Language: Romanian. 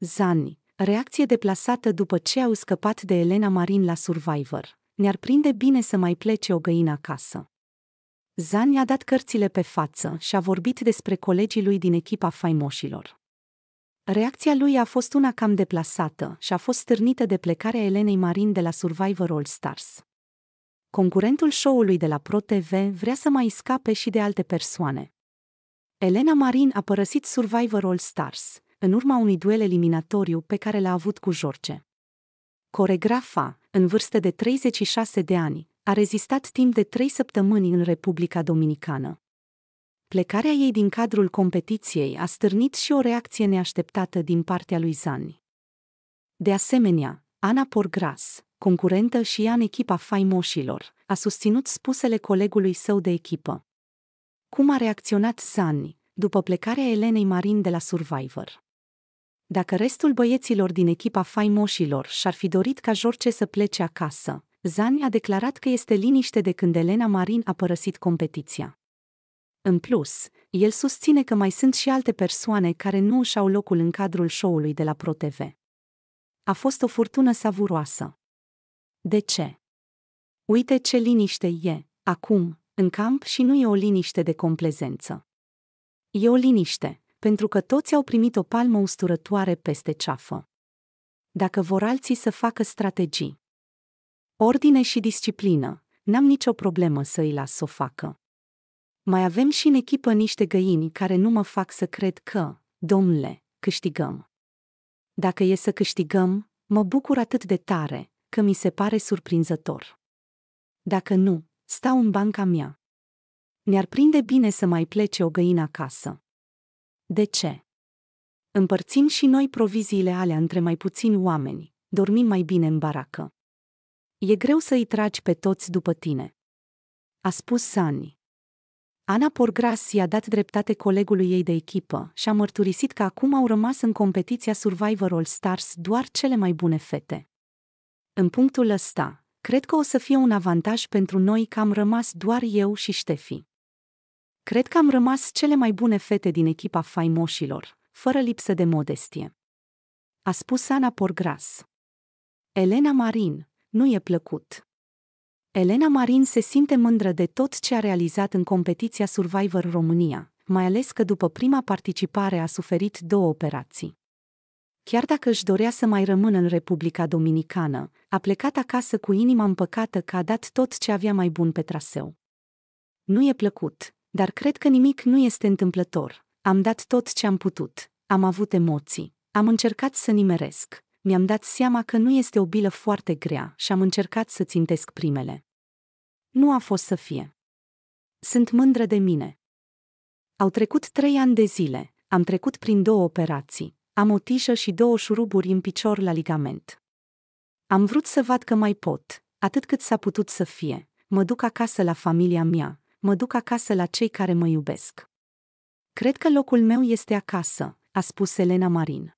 Zani, reacție deplasată după ce au scăpat de Elena Marin la Survivor. Ne-ar prinde bine să mai plece o găină acasă. Zani a dat cărțile pe față și a vorbit despre colegii lui din echipa faimoșilor. Reacția lui a fost una cam deplasată și a fost stârnită de plecarea Elenei Marin de la Survivor All Stars. Concurentul show-ului de la ProTV vrea să mai scape și de alte persoane. Elena Marin a părăsit Survivor All Stars, în urma unui duel eliminatoriu pe care l-a avut cu George. Coregrafa, în vârstă de 36 de ani, a rezistat timp de trei săptămâni în Republica Dominicană. Plecarea ei din cadrul competiției a stârnit și o reacție neașteptată din partea lui Zani. De asemenea, Ana Porgras, concurentă și ea în echipa faimoșilor, a susținut spusele colegului său de echipă. Cum a reacționat Zani după plecarea Elenei Marin de la Survivor? Dacă restul băieților din echipa faimoșilor și-ar fi dorit ca George să plece acasă, Zani a declarat că este liniște de când Elena Marin a părăsit competiția. În plus, el susține că mai sunt și alte persoane care nu își au locul în cadrul show-ului de la ProTV. A fost o furtună savuroasă. De ce? Uite ce liniște e, acum, în camp și nu e o liniște de complezență. E o liniște, pentru că toți au primit o palmă usturătoare peste ceafă. Dacă vor alții să facă strategii, ordine și disciplină, n-am nicio problemă să îi las să o facă. Mai avem și în echipă niște găini care nu mă fac să cred că, domnule, câștigăm. Dacă e să câștigăm, mă bucur atât de tare, că mi se pare surprinzător. Dacă nu, stau în banca mea. Ne-ar prinde bine să mai plece o găină acasă. De ce? Împărțim și noi proviziile alea între mai puțini oameni, dormim mai bine în baracă. E greu să-i tragi pe toți după tine. A spus Sani. Ana Porgras i-a dat dreptate colegului ei de echipă și a mărturisit că acum au rămas în competiția Survivor All Stars doar cele mai bune fete. În punctul ăsta, cred că o să fie un avantaj pentru noi că am rămas doar eu și Ștefi. Cred că am rămas cele mai bune fete din echipa faimoșilor, fără lipsă de modestie. A spus Ana Porgras. Elena Marin, nu e plăcut. Elena Marin se simte mândră de tot ce a realizat în competiția Survivor România, mai ales că după prima participare a suferit două operații. Chiar dacă își dorea să mai rămână în Republica Dominicană, a plecat acasă cu inima împăcată că a dat tot ce avea mai bun pe traseu. Nu e plăcut, dar cred că nimic nu este întâmplător. Am dat tot ce am putut, am avut emoții, am încercat să nimeresc, mi-am dat seama că nu este o bilă foarte grea și am încercat să țintesc primele. Nu a fost să fie. Sunt mândră de mine. Au trecut trei ani de zile, am trecut prin două operații, am o tișă și două șuruburi în picior la ligament. Am vrut să vad că mai pot, atât cât s-a putut să fie. Mă duc acasă la familia mea, mă duc acasă la cei care mă iubesc. Cred că locul meu este acasă, a spus Elena Marin.